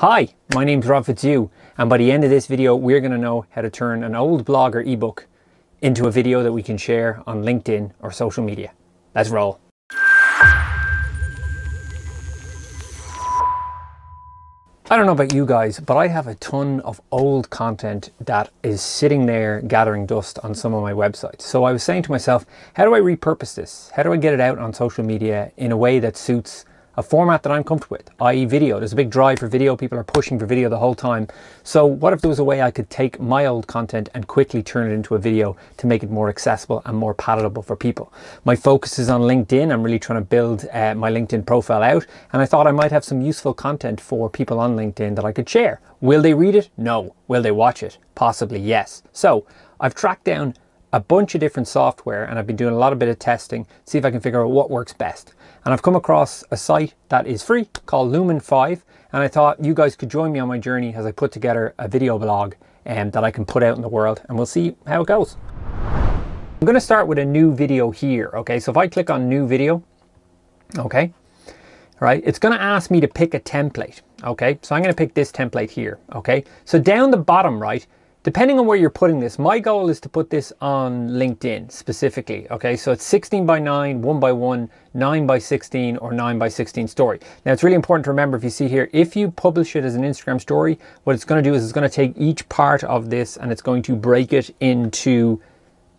Hi, my name's Rob Fitzhugh, and by the end of this video, we're going to know how to turn an old blog or ebook into a video that we can share on LinkedIn or social media. Let's roll. I don't know about you guys, but I have a ton of old content that is sitting there gathering dust on some of my websites. So I was saying to myself, how do I repurpose this? How do I get it out on social media in a way that suits a format that I'm comfortable with, i.e. video. There's a big drive for video. People are pushing for video the whole time. So what if there was a way I could take my old content and quickly turn it into a video to make it more accessible and more palatable for people? My focus is on LinkedIn. I'm really trying to build uh, my LinkedIn profile out. And I thought I might have some useful content for people on LinkedIn that I could share. Will they read it? No. Will they watch it? Possibly yes. So I've tracked down a bunch of different software and I've been doing a lot of bit of testing, see if I can figure out what works best. And I've come across a site that is free called Lumen 5 and I thought you guys could join me on my journey as I put together a video blog um, that I can put out in the world and we'll see how it goes. I'm going to start with a new video here. Okay, so if I click on new video, okay, right, it's going to ask me to pick a template. Okay, so I'm going to pick this template here. Okay, so down the bottom right, Depending on where you're putting this, my goal is to put this on LinkedIn specifically. Okay, so it's 16 by 9, 1 by 1, 9 by 16, or 9 by 16 story. Now it's really important to remember if you see here, if you publish it as an Instagram story, what it's going to do is it's going to take each part of this and it's going to break it into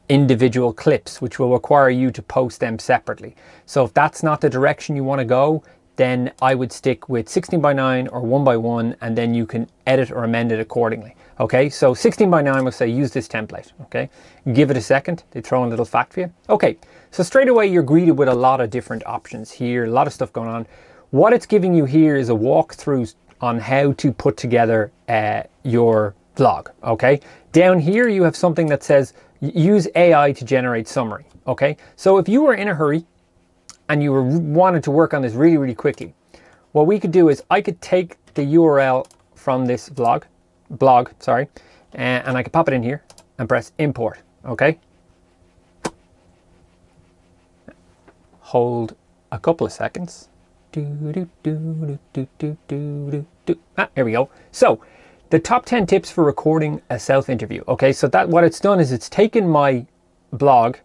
individual clips, which will require you to post them separately. So if that's not the direction you want to go, then I would stick with 16 by 9 or 1 by 1 and then you can edit or amend it accordingly. Okay, so 16 by 9 will say use this template. Okay, give it a second. They throw in a little fact for you. Okay, so straight away you're greeted with a lot of different options here, a lot of stuff going on. What it's giving you here is a walkthrough on how to put together uh, your vlog. Okay, down here you have something that says use AI to generate summary. Okay, so if you were in a hurry and you were wanted to work on this really, really quickly, what we could do is I could take the URL from this vlog blog, sorry, and I can pop it in here and press import, okay? Hold a couple of seconds. Do, do, do, Ah, here we go. So, the top 10 tips for recording a self interview. Okay, so that what it's done is it's taken my blog.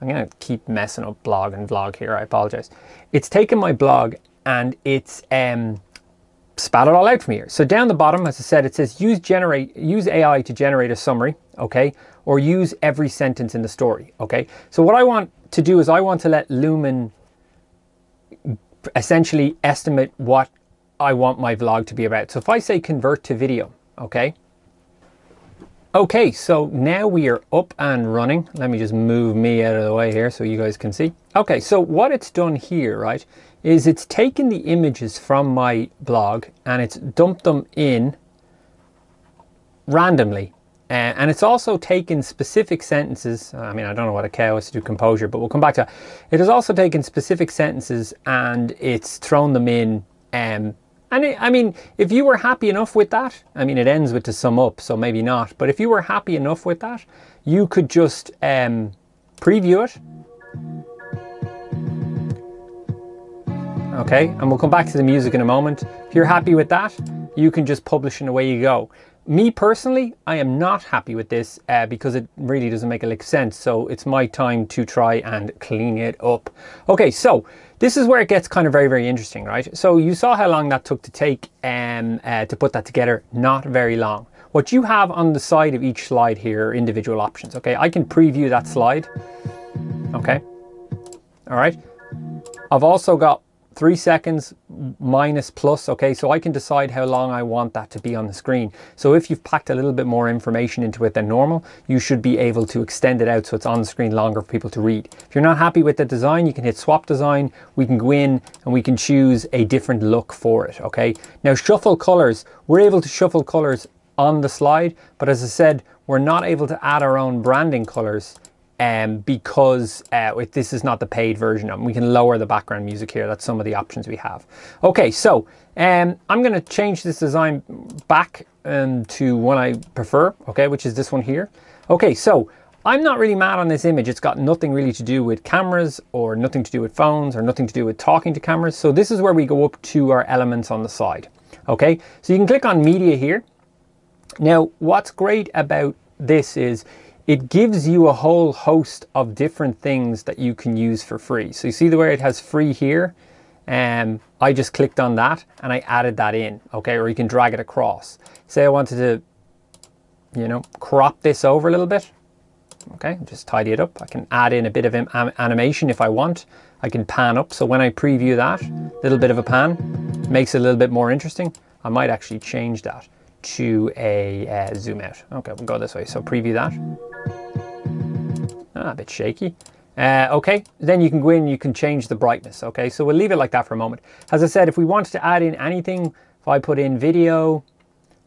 I'm to keep messing up blog and vlog here. I apologize. It's taken my blog and it's um, spat it all out from here. So down the bottom, as I said, it says use generate use AI to generate a summary, okay, or use every sentence in the story, okay. So what I want to do is I want to let Lumen essentially estimate what I want my vlog to be about. So if I say convert to video, okay. Okay, so now we are up and running. Let me just move me out of the way here so you guys can see. Okay, so what it's done here, right, is it's taken the images from my blog and it's dumped them in randomly. Uh, and it's also taken specific sentences. I mean, I don't know what a cow has to do composure, but we'll come back to that. It has also taken specific sentences and it's thrown them in. Um, and it, I mean, if you were happy enough with that, I mean, it ends with to sum up, so maybe not. But if you were happy enough with that, you could just um, preview it okay? And we'll come back to the music in a moment. If you're happy with that, you can just publish and away you go. Me personally, I am not happy with this uh, because it really doesn't make a lick sense. So it's my time to try and clean it up. Okay, so this is where it gets kind of very, very interesting, right? So you saw how long that took to take um, uh, to put that together. Not very long. What you have on the side of each slide here are individual options, okay? I can preview that slide, okay? All right. I've also got three seconds minus plus, okay? So I can decide how long I want that to be on the screen. So if you've packed a little bit more information into it than normal, you should be able to extend it out so it's on the screen longer for people to read. If you're not happy with the design, you can hit swap design. We can go in and we can choose a different look for it, okay? Now shuffle colors, we're able to shuffle colors on the slide, but as I said, we're not able to add our own branding colors um, because uh, this is not the paid version of. We can lower the background music here. That's some of the options we have. Okay, so um, I'm going to change this design back um, to one I prefer, okay, which is this one here. Okay, so I'm not really mad on this image. It's got nothing really to do with cameras or nothing to do with phones or nothing to do with talking to cameras. So this is where we go up to our elements on the side. Okay, so you can click on media here. Now, what's great about this is it gives you a whole host of different things that you can use for free. So you see the way it has free here? Um, I just clicked on that and I added that in, okay? Or you can drag it across. Say I wanted to, you know, crop this over a little bit, okay? Just tidy it up. I can add in a bit of animation if I want. I can pan up. So when I preview that, a little bit of a pan, makes it a little bit more interesting. I might actually change that to a uh, zoom out. Okay, we'll go this way. So preview that. Ah, a bit shaky. Uh, okay, then you can go in you can change the brightness. Okay, so we'll leave it like that for a moment. As I said, if we wanted to add in anything, if I put in video,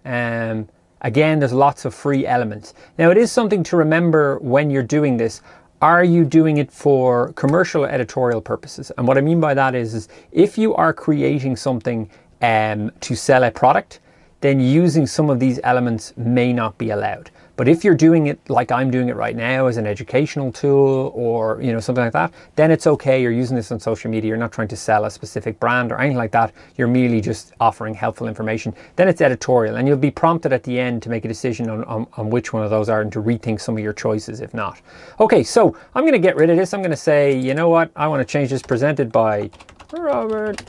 um, again, there's lots of free elements. Now it is something to remember when you're doing this. Are you doing it for commercial or editorial purposes? And what I mean by that is, is if you are creating something um, to sell a product, then using some of these elements may not be allowed. But if you're doing it like I'm doing it right now as an educational tool or you know something like that, then it's okay. You're using this on social media. You're not trying to sell a specific brand or anything like that. You're merely just offering helpful information. Then it's editorial, and you'll be prompted at the end to make a decision on, on, on which one of those are and to rethink some of your choices if not. Okay, so I'm going to get rid of this. I'm going to say, you know what? I want to change this presented by Robert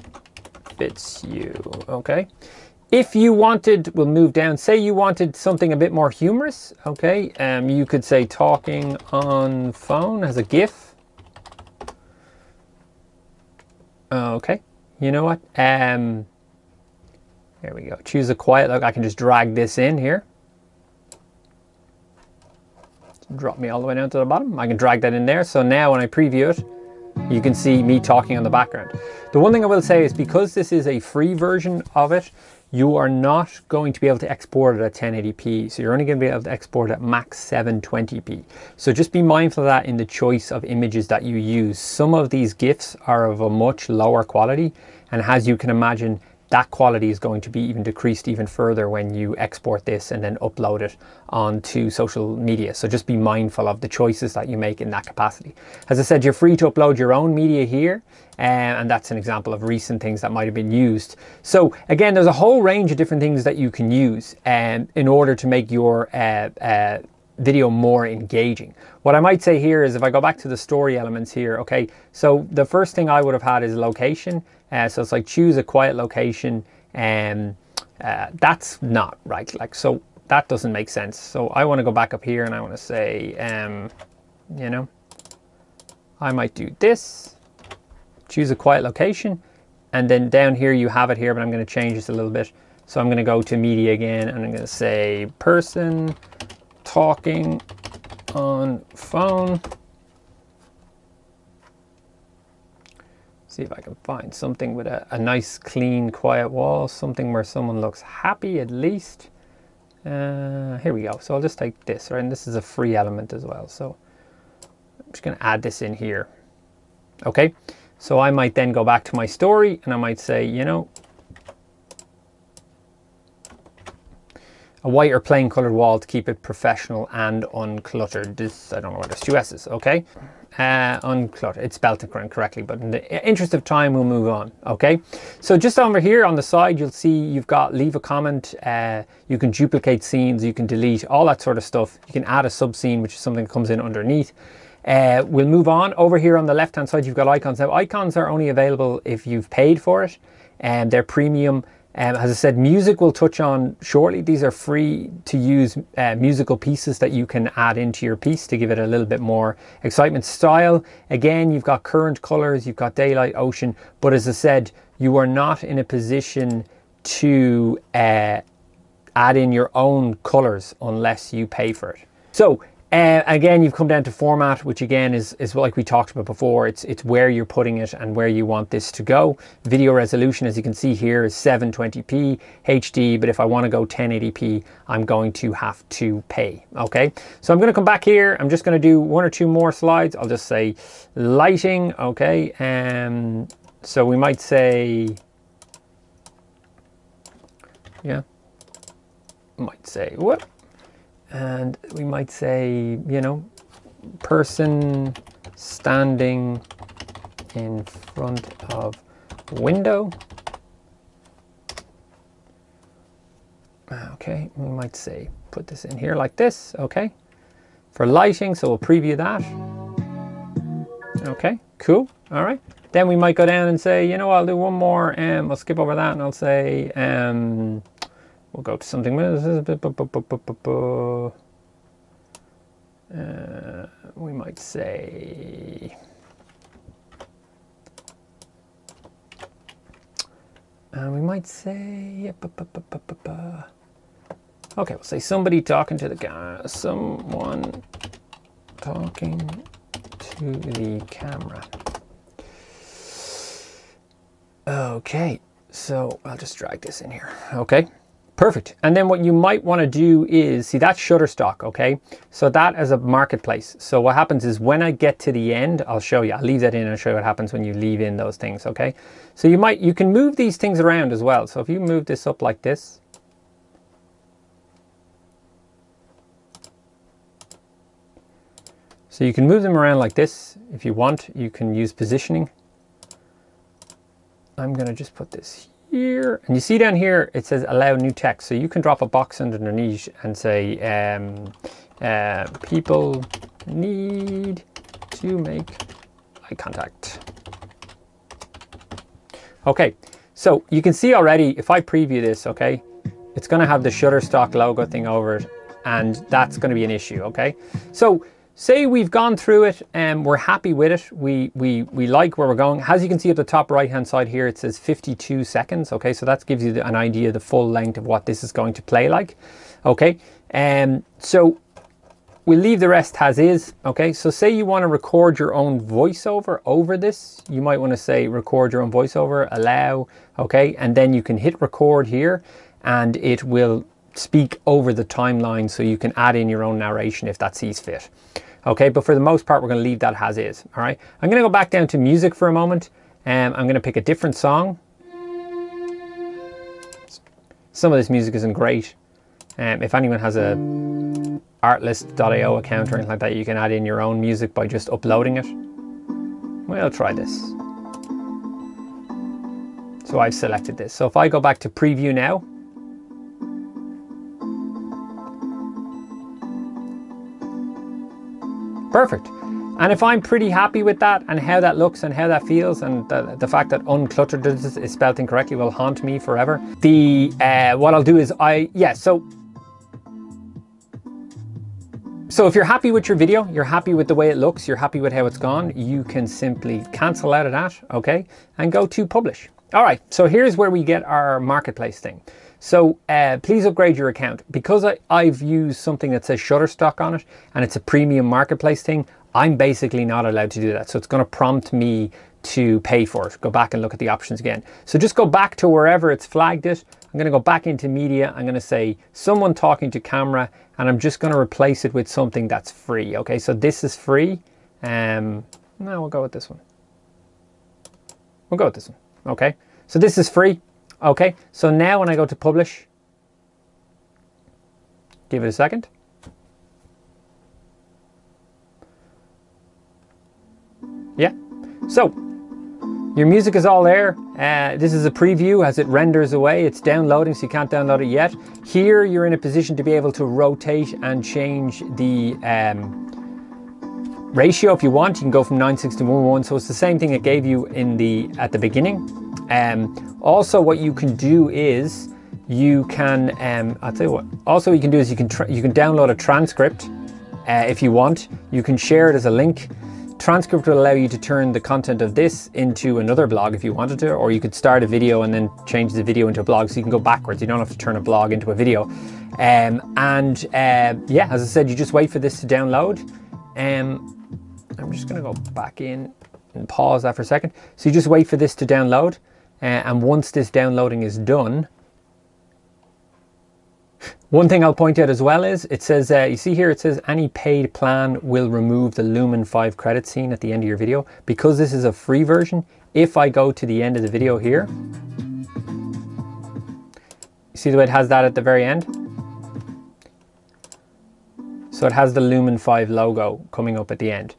Fitzhugh. Okay. If you wanted, we'll move down, say you wanted something a bit more humorous, okay, um, you could say talking on phone as a GIF. Okay, you know what? Um, there we go. Choose a quiet look. I can just drag this in here. Drop me all the way down to the bottom. I can drag that in there. So now when I preview it, you can see me talking on the background. The one thing I will say is because this is a free version of it, you are not going to be able to export it at 1080p. So you're only going to be able to export at max 720p. So just be mindful of that in the choice of images that you use. Some of these GIFs are of a much lower quality. And as you can imagine, that quality is going to be even decreased even further when you export this and then upload it onto social media. So just be mindful of the choices that you make in that capacity. As I said, you're free to upload your own media here. Uh, and that's an example of recent things that might have been used. So again, there's a whole range of different things that you can use um, in order to make your uh, uh, video more engaging. What I might say here is if I go back to the story elements here, okay, so the first thing I would have had is location uh, so it's like choose a quiet location and uh, that's not right. Like, so that doesn't make sense. So I want to go back up here and I want to say, um, you know, I might do this, choose a quiet location. And then down here you have it here, but I'm going to change this a little bit. So I'm going to go to media again and I'm going to say person talking on phone. See if I can find something with a, a nice, clean, quiet wall, something where someone looks happy at least. Uh, here we go. So I'll just take this, right? And this is a free element as well. So I'm just going to add this in here. Okay. So I might then go back to my story and I might say, you know, a white or plain colored wall to keep it professional and uncluttered. This, I don't know what this two S's, okay? Uh, uncluttered. It's spelled incorrectly, but in the interest of time, we'll move on. Okay. So just over here on the side, you'll see you've got leave a comment. Uh, you can duplicate scenes. You can delete all that sort of stuff. You can add a sub scene, which is something that comes in underneath. Uh, we'll move on. Over here on the left hand side, you've got icons. Now, icons are only available if you've paid for it, and they're premium. Um, as I said, music we'll touch on shortly. These are free to use uh, musical pieces that you can add into your piece to give it a little bit more excitement. Style, again, you've got current colors, you've got daylight, ocean, but as I said, you are not in a position to uh, add in your own colors unless you pay for it. So uh, again, you've come down to format, which again is, is like we talked about before. It's, it's where you're putting it and where you want this to go. Video resolution, as you can see here, is 720p HD, but if I want to go 1080p, I'm going to have to pay, okay? So I'm going to come back here. I'm just going to do one or two more slides. I'll just say lighting, okay? Um, so we might say, yeah, might say, what? And we might say, you know, person standing in front of window. Okay, we might say put this in here like this, okay? For lighting, so we'll preview that. Okay, cool, all right. Then we might go down and say, you know, I'll do one more, and um, I'll skip over that and I'll say, um, we'll go to something, uh, we might say, and uh, we might say, okay, we'll say somebody talking to the guy, someone talking to the camera. Okay, so I'll just drag this in here. Okay. Perfect. And then what you might want to do is, see that's Shutterstock, okay? So that is a marketplace. So what happens is when I get to the end, I'll show you, I'll leave that in and show you what happens when you leave in those things, okay? So you might, you can move these things around as well. So if you move this up like this, So you can move them around like this if you want. You can use positioning. I'm going to just put this here. And you see down here, it says allow new text. So you can drop a box underneath and say, um, uh, people need to make eye contact. Okay, so you can see already, if I preview this, okay, it's gonna have the Shutterstock logo thing over it, and that's gonna be an issue, okay? So say we've gone through it and we're happy with it. We we we like where we're going. As you can see at the top right hand side here it says 52 seconds okay? So that gives you an idea of the full length of what this is going to play like okay? And um, so we'll leave the rest as is okay? So say you want to record your own voiceover over this. You might want to say record your own voiceover allow okay? And then you can hit record here and it will speak over the timeline so you can add in your own narration if that sees fit. Okay, but for the most part, we're going to leave that as is. All right, I'm going to go back down to music for a moment. and I'm going to pick a different song. Some of this music isn't great. Um, if anyone has a artlist.io account or anything like that, you can add in your own music by just uploading it. We'll try this. So I've selected this. So if I go back to preview now, Perfect. And if I'm pretty happy with that and how that looks and how that feels and the, the fact that uncluttered is, spelled incorrectly will haunt me forever. The uh, what I'll do is I yeah so so if you're happy with your video, you're happy with the way it looks, you're happy with how it's gone, you can simply cancel out of that, okay, and go to publish. All right, so here's where we get our marketplace thing. So uh, please upgrade your account. Because I, I've used something that says Shutterstock on it and it's a premium marketplace thing, I'm basically not allowed to do that. So it's going to prompt me to pay for it. Go back and look at the options again. So just go back to wherever it's flagged it. I'm going to go back into media. I'm going to say someone talking to camera and I'm just going to replace it with something that's free. Okay, so this is free. Um, no, we'll go with this one. We'll go with this one. Okay, so this is free. Okay, so now when I go to publish, give it a second. Yeah, so your music is all there. Uh, this is a preview as it renders away. It's downloading, so you can't download it yet. Here, you're in a position to be able to rotate and change the um, ratio if you want. You can go from 9:16 to 1:1, so it's the same thing it gave you in the at the beginning. Um, also, what you can do is you can, um, I'll tell you what, also you can do is you can, you can download a transcript uh, if you want. You can share it as a link. Transcript will allow you to turn the content of this into another blog if you wanted to, or you could start a video and then change the video into a blog so you can go backwards. You don't have to turn a blog into a video. Um, and uh, yeah, as I said, you just wait for this to download. Um, I'm just gonna go back in and pause that for a second. So you just wait for this to download. Uh, and once this downloading is done, one thing I'll point out as well is it says, uh, you see here, it says any paid plan will remove the Lumen 5 credit scene at the end of your video. Because this is a free version, if I go to the end of the video here, you see the way it has that at the very end? So it has the Lumen 5 logo coming up at the end.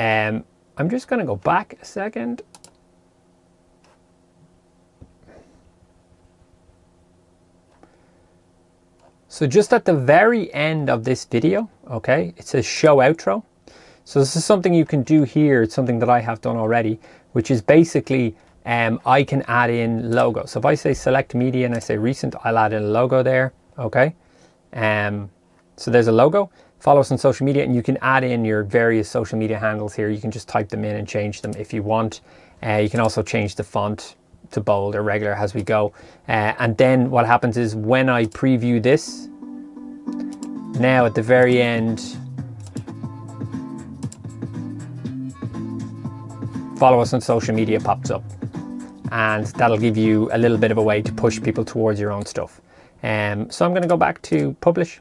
Um, I'm just going to go back a second So just at the very end of this video, okay, it says show outro. So this is something you can do here. It's something that I have done already, which is basically um, I can add in logo. So if I say select media and I say recent, I'll add in a logo there, okay? Um, so there's a logo. Follow us on social media and you can add in your various social media handles here. You can just type them in and change them if you want. Uh, you can also change the font to bold or regular as we go. Uh, and then what happens is when I preview this, now at the very end, follow us on social media pops up and that'll give you a little bit of a way to push people towards your own stuff. Um, so I'm going to go back to publish.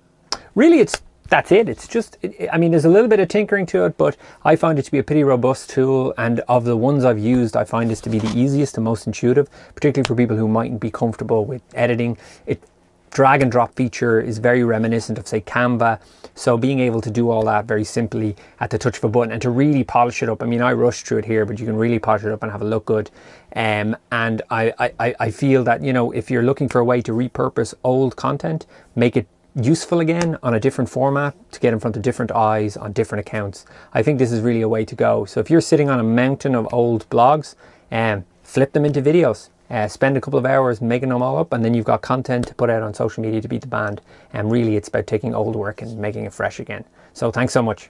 Really, it's that's it. It's just, it, I mean, there's a little bit of tinkering to it, but I find it to be a pretty robust tool. And of the ones I've used, I find this to be the easiest and most intuitive, particularly for people who mightn't be comfortable with editing. It drag and drop feature is very reminiscent of say Canva. So being able to do all that very simply at the touch of a button and to really polish it up. I mean, I rushed through it here, but you can really polish it up and have a look good. Um, and I, I, I feel that, you know, if you're looking for a way to repurpose old content, make it useful again on a different format to get in front of different eyes on different accounts. I think this is really a way to go. So if you're sitting on a mountain of old blogs, um, flip them into videos. Uh, spend a couple of hours making them all up and then you've got content to put out on social media to beat the band. And really it's about taking old work and making it fresh again. So thanks so much.